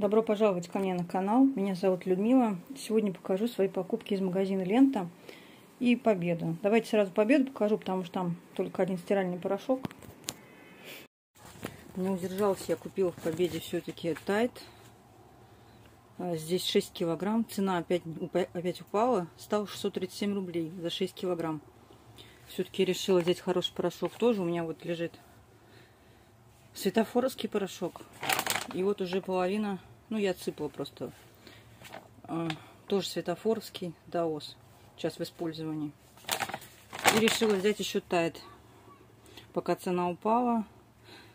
Добро пожаловать ко мне на канал. Меня зовут Людмила. Сегодня покажу свои покупки из магазина Лента и Победа. Давайте сразу Победу покажу, потому что там только один стиральный порошок. Не удержался, я купила в Победе все-таки Тайт. А, здесь 6 килограмм. Цена опять, опять упала. Стало 637 рублей за 6 килограмм. Все-таки решила взять хороший порошок. Тоже у меня вот лежит светофоровский порошок. И вот уже половина ну, я отсыпала просто. А, тоже светофоровский даос. Сейчас в использовании. И решила взять еще тайт. Пока цена упала.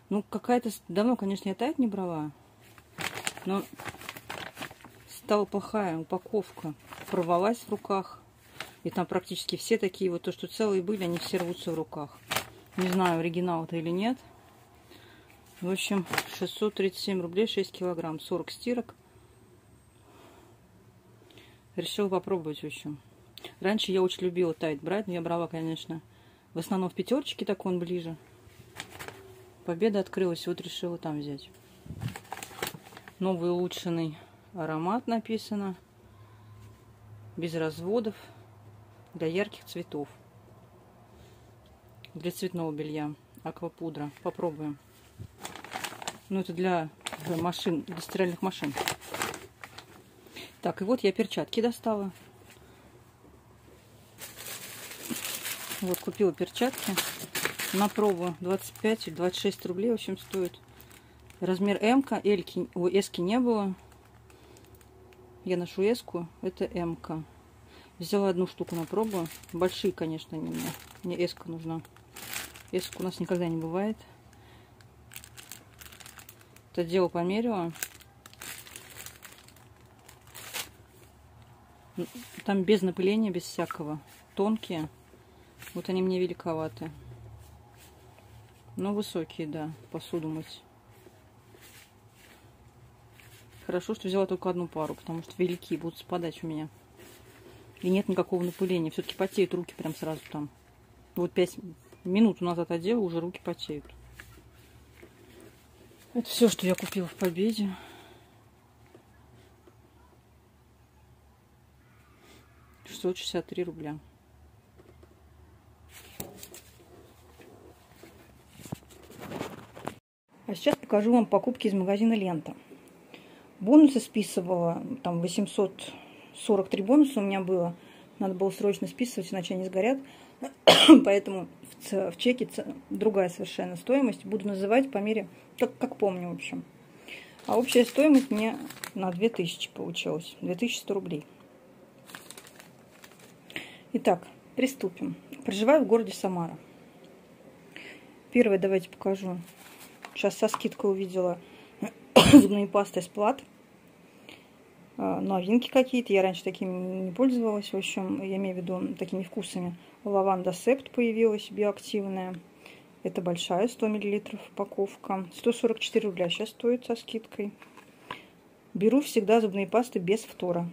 Ну, какая-то... Давно, конечно, я тайт не брала. Но стала плохая упаковка. Порвалась в руках. И там практически все такие вот, то, что целые были, они все рвутся в руках. Не знаю, оригинал это или нет. В общем, 637 рублей 6 килограмм, 40 стирок. Решила попробовать, в общем. Раньше я очень любила тайт брать, но я брала, конечно, в основном в пятерочке, так он ближе. Победа открылась, вот решила там взять. Новый улучшенный аромат написано. Без разводов. Для ярких цветов. Для цветного белья. Аквапудра. Попробуем. Ну, это для, для машин, для стиральных машин. Так, и вот я перчатки достала. Вот, купила перчатки на пробу 25 или 26 рублей, в общем, стоит. Размер М, Эльки, о, Эски не было. Я ношу Эску, это М. -ка. Взяла одну штуку на пробу. Большие, конечно, не мне. Мне Эска нужна. Эску у нас никогда не бывает это дело померила. Там без напыления, без всякого. Тонкие. Вот они мне великоваты. Но высокие, да, посуду мыть. Хорошо, что взяла только одну пару, потому что великие будут спадать у меня. И нет никакого напыления. Все-таки потеют руки прям сразу там. Вот пять минут назад одела, уже руки потеют. Это все, что я купила в Победе. Шестьсот шестьдесят три рубля. А сейчас покажу вам покупки из магазина Лента. Бонусы списывала, там 843 бонуса у меня было. Надо было срочно списывать, иначе они сгорят. Поэтому в, в чеке другая совершенно стоимость. Буду называть по мере, как, как помню, в общем. А общая стоимость мне на 2000 получилась. 2100 рублей. Итак, приступим. Проживаю в городе Самара. Первое давайте покажу. Сейчас со скидкой увидела зубные пасты с плат. А, новинки какие-то. Я раньше такими не пользовалась. В общем, я имею в виду такими вкусами. Лаванда Септ появилась, биоактивная. Это большая, 100 мл упаковка. 144 рубля сейчас стоит со скидкой. Беру всегда зубные пасты без фтора.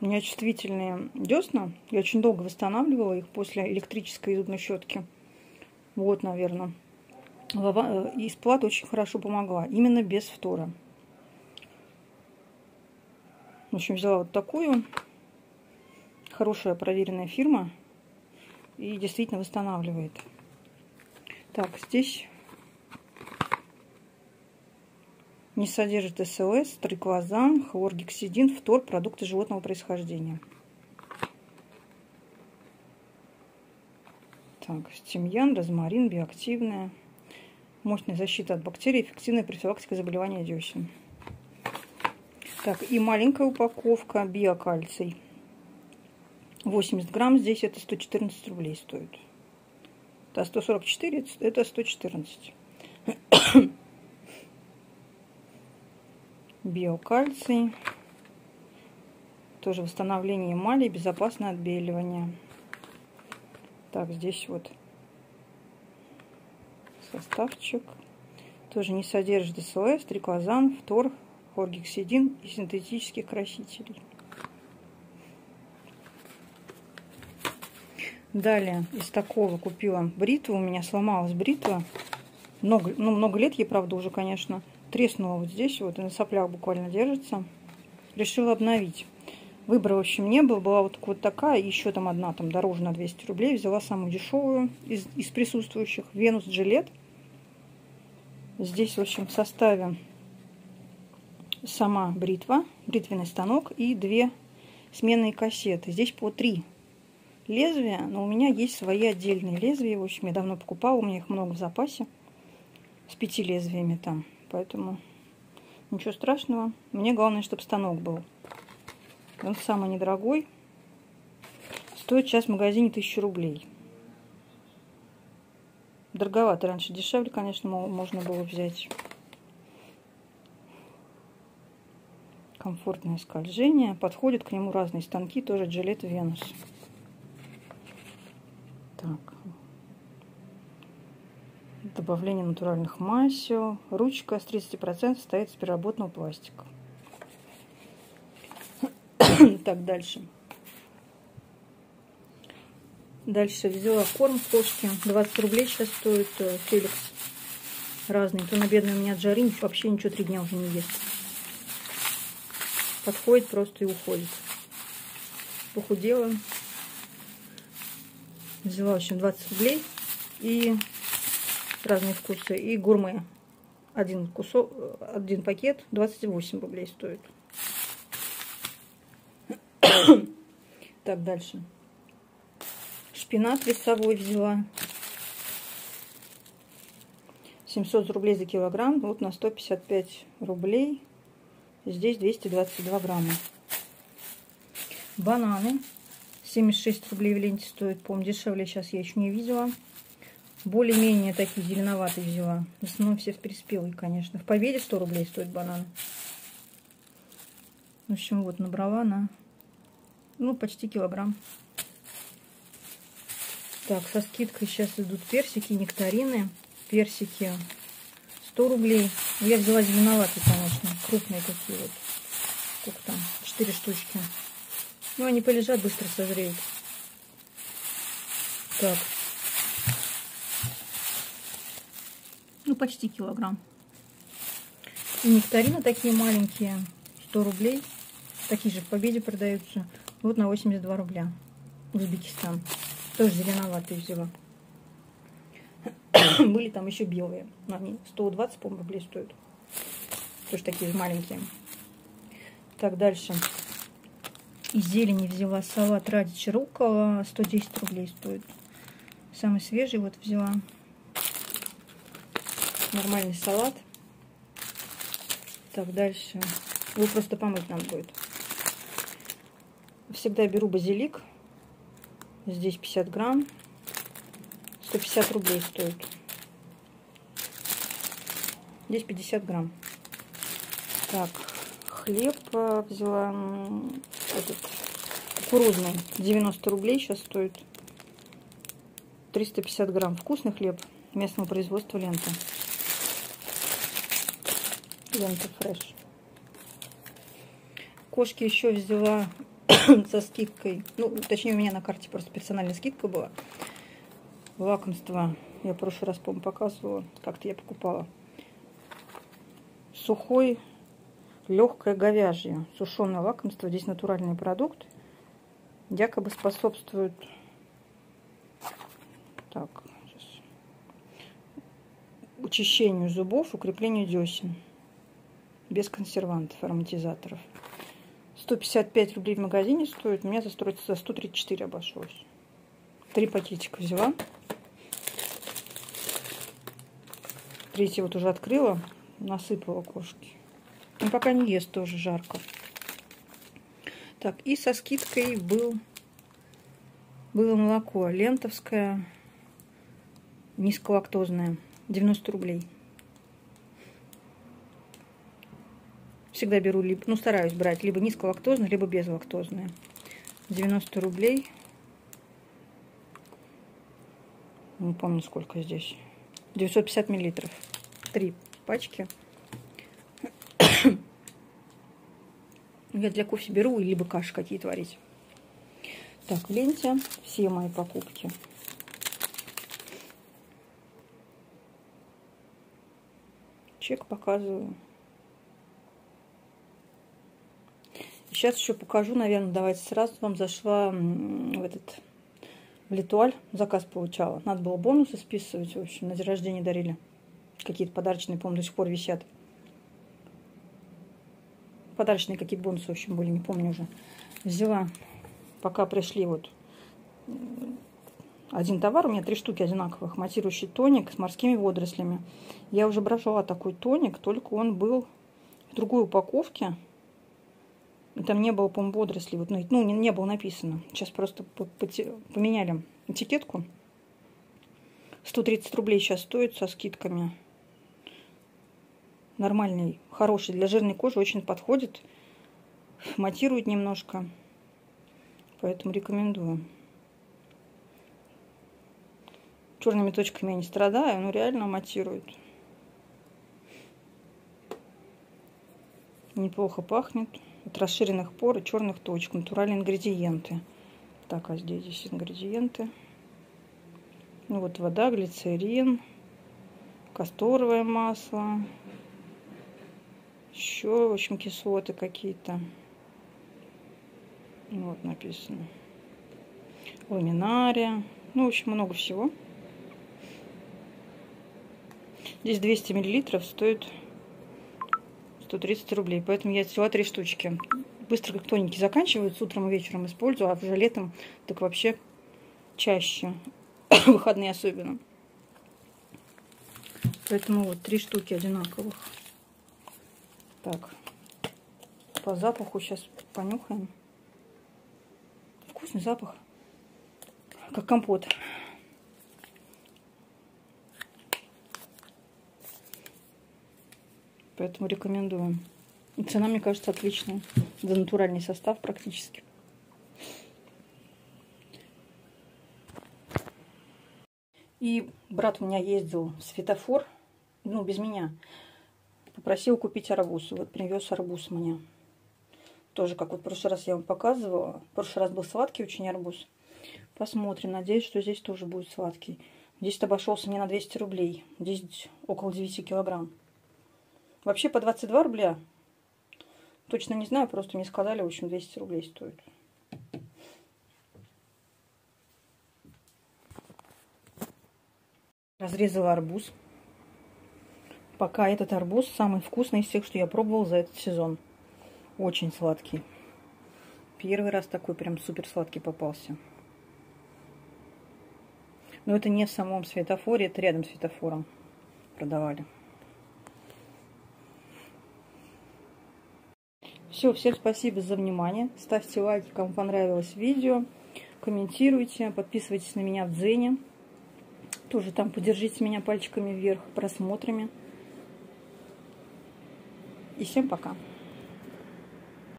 У меня чувствительные десна. Я очень долго восстанавливала их после электрической зубной щетки. Вот, наверное. Э, и сплат очень хорошо помогла. Именно без фтора. В общем, взяла вот такую. Хорошая проверенная фирма и действительно восстанавливает. Так, здесь не содержит СЛС, триклозан, хлоргексидин, фтор, продукты животного происхождения. Так, тимьян, розмарин, биоактивная. Мощная защита от бактерий, эффективная профилактика заболевания десен. Так, и маленькая упаковка биокальций. 80 грамм здесь это 114 рублей стоит. А 144 это 114. Биокальций. Тоже восстановление эмали, безопасное отбеливание. Так, здесь вот составчик. Тоже не содержит СОС, триклозан, фтор, хоргексидин и синтетических красителей. Далее из такого купила бритву. У меня сломалась бритва. Много, ну, много лет ей, правда, уже, конечно. треснула вот здесь, вот и на соплях буквально держится. Решила обновить. Выбора, в общем, не было. Была вот, вот такая, еще там одна, там дороже на 200 рублей. Взяла самую дешевую из, из присутствующих. Венус Джилет. Здесь, в общем, в составе сама бритва, бритвенный станок и две сменные кассеты. Здесь по три лезвия, но у меня есть свои отдельные лезвия. В общем, я давно покупала, у меня их много в запасе. С пяти лезвиями там. Поэтому ничего страшного. Мне главное, чтобы станок был. Он самый недорогой. Стоит сейчас в магазине 1000 рублей. Дороговато. Раньше дешевле, конечно, можно было взять. Комфортное скольжение. Подходят к нему разные станки. Тоже Gillette Venus. Так. Добавление натуральных масел. Ручка с 30% состоит из переработанного пластика. так, дальше. Дальше взяла корм кошки. 20 рублей сейчас стоит э, Феликс. Разный. То на бедный у меня жары вообще ничего три дня уже не ест. Подходит просто и уходит. Похудела. Взяла, в общем, 20 рублей. И разные вкусы. И гурме. Один кусок, один пакет 28 рублей стоит. так, дальше. Шпинат весовой взяла. 700 рублей за килограмм. Вот на 155 рублей. Здесь 222 грамма. Бананы. 76 рублей в ленте стоит. По-моему, дешевле сейчас я еще не видела. Более-менее такие зеленоватые взяла. В основном все переспелые, конечно. В Победе 100 рублей стоит банан. В общем, вот набрала на ну, почти килограмм. Так, со скидкой сейчас идут персики, нектарины. Персики 100 рублей. Я взяла зеленоватые, конечно, крупные такие вот. Сколько там? 4 штучки. Ну, они полежат, быстро созреют. Так. Ну, почти килограмм. И нектарины такие маленькие, 100 рублей. Такие же в Победе продаются. Вот на 82 рубля. Узбекистан. Тоже зеленоватые взяла. Были там еще белые. Но они 120, по-моему, рублей стоят. Тоже такие маленькие. Так, дальше. Из зелени взяла салат Радича рукола. 110 рублей стоит. Самый свежий вот взяла. Нормальный салат. Так, дальше. Его просто помыть нам будет всегда беру базилик. Здесь 50 грамм. 150 рублей стоит. Здесь 50 грамм. Так, хлеб э, взяла этот кукурузный. 90 рублей сейчас стоит. 350 грамм. Вкусный хлеб местного производства лента. Лента фреш. Кошки еще взяла со скидкой. Ну, точнее, у меня на карте просто персональная скидка была. Лакомство. Я в прошлый раз, по-моему, показывала. Как-то я покупала. Сухой, легкое говяжье. Сушеное лакомство. Здесь натуральный продукт. Якобы способствует... Так, сейчас. Учащению зубов, укреплению десен. Без консервантов, ароматизаторов. 155 рублей в магазине стоит. У меня за 134 обошлось. Три пакетика взяла. Третий вот уже открыла. Насыпала кошки. Но пока не ест, тоже жарко. Так, и со скидкой был, было молоко лентовское, низколактозное, 90 рублей. всегда беру, либо, ну, стараюсь брать либо низколактозное, либо безлактозное. 90 рублей. Не помню, сколько здесь. 950 миллилитров. Три пачки. Я для кофе беру, либо каши какие-то варить. Так, в ленте все мои покупки. Чек показываю. Сейчас еще покажу, наверное, давайте сразу вам зашла в этот в Литуаль, заказ получала. Надо было бонусы списывать, в общем, на день рождения дарили. Какие-то подарочные, по-моему, до сих пор висят. Подарочные какие-то бонусы, в общем, были, не помню уже. Взяла, пока пришли вот один товар, у меня три штуки одинаковых. Матирующий тоник с морскими водорослями. Я уже брала такой тоник, только он был в другой упаковке. Там не было, по-моему, водорослей. Вот, ну, ну, не, не было написано. Сейчас просто поменяли этикетку. 130 рублей сейчас стоит со скидками. Нормальный, хороший. Для жирной кожи очень подходит. Матирует немножко. Поэтому рекомендую черными точками я не страдаю, но реально матирует. Неплохо пахнет. От расширенных пор и черных точек. Натуральные ингредиенты. Так, а здесь, здесь ингредиенты. Ну вот вода, глицерин, касторовое масло. Еще, в общем, кислоты какие-то. Вот написано. Ламинария. Ну, в общем, много всего. Здесь 200 миллилитров стоит 130 рублей. Поэтому я взяла три штучки. Быстро как тоненькие заканчиваются, утром и вечером использую, а уже летом так вообще чаще. Выходные особенно. Поэтому вот три штуки одинаковых. Так, по запаху сейчас понюхаем. Вкусный запах, как компот. Поэтому рекомендую. И цена, мне кажется, отличная. За натуральный состав практически. И брат у меня ездил в светофор, ну, без меня. Попросил купить арбуз. Вот привез арбуз мне. Тоже, как вот в прошлый раз я вам показывала. В прошлый раз был сладкий очень арбуз. Посмотрим. Надеюсь, что здесь тоже будет сладкий. Здесь обошелся мне на 200 рублей. Здесь около 9 килограмм. Вообще по 22 рубля. Точно не знаю, просто мне сказали, в общем, 200 рублей стоит. Разрезала арбуз. Пока этот арбуз самый вкусный из всех, что я пробовал за этот сезон. Очень сладкий. Первый раз такой прям супер сладкий попался. Но это не в самом светофоре, это рядом с светофором продавали. Все, всем спасибо за внимание. Ставьте лайки, кому понравилось видео. Комментируйте, подписывайтесь на меня в Дзене. Тоже там поддержите меня пальчиками вверх, просмотрами. И всем пока.